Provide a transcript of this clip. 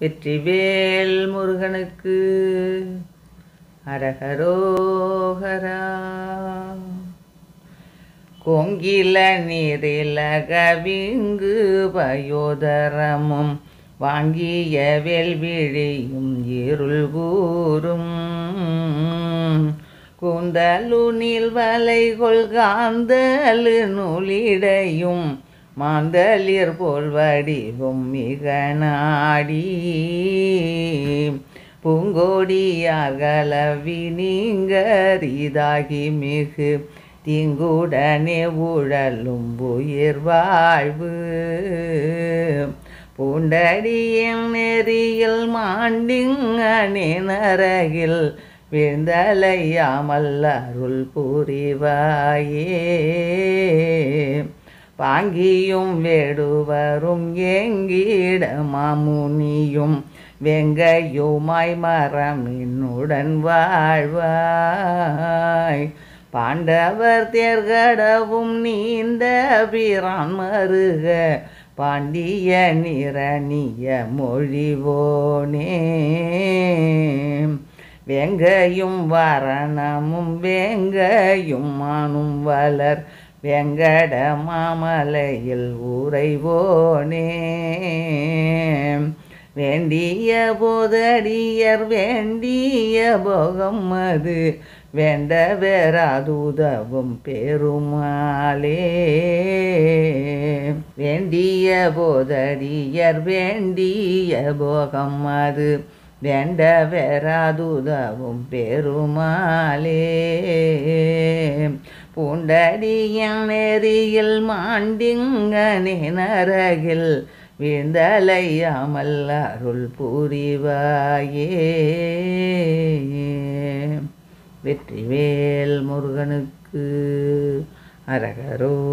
வெற்றிவேல் முருகனுக்கு. அரகரோகரா. கொங்கில நீரில கவிங்கு பயோதரமும் வாங்கிய வெல்விழியும் இருள் கூறும். கூந்தலு நீள்வலை கொள்காந்தலு நூலிடையும் மாந்தளிர் போல் வடிவும் மிக நாடி. பூங்கோடியார்களவி நீங்கரிதாகி மிகு தீங்குடனே உழலும் உயிர் வாழ்வு. பூண்டடியின் நெறியில் மாண்டிங்கனே நரகில் விழுந்தலையாமல் அருள் புரிவாயே. பாங்கியும் வேடுவரும் எங்கிட மாமுனியும் வெங்கையுமாய் மரம் என்னுடன் வாழ்வாய். பாண்டவர் தேர்கடவும் நீந்த பிரான் மருக பாண்டிய நிரணிய மொழிவோனே. வெங்கையும் வரணமும் வெங்கையும் மானும் வளர் வெங்கட மாமலையில் உறைவோனே. வேண்டிய போதடியர் வேண்டிய போகம் அது வேண்ட வேறாதுதவும் பெருமாளே. வேண்டிய போதடியர் வேண்டிய போகம் அது வேண்ட வேறாதுதவும் பெருமாளே. பூண்டடியின் நெறியில் மாண்டிங்கனே நரகில் வீழ்ந்தலையாமல் அருள் புரிவாயே. வெற்றிவேல் முருகனுக்கு அரகரோகரா.